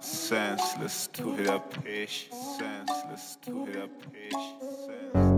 Senseless to hear a pitch, senseless to hear a pitch, senseless.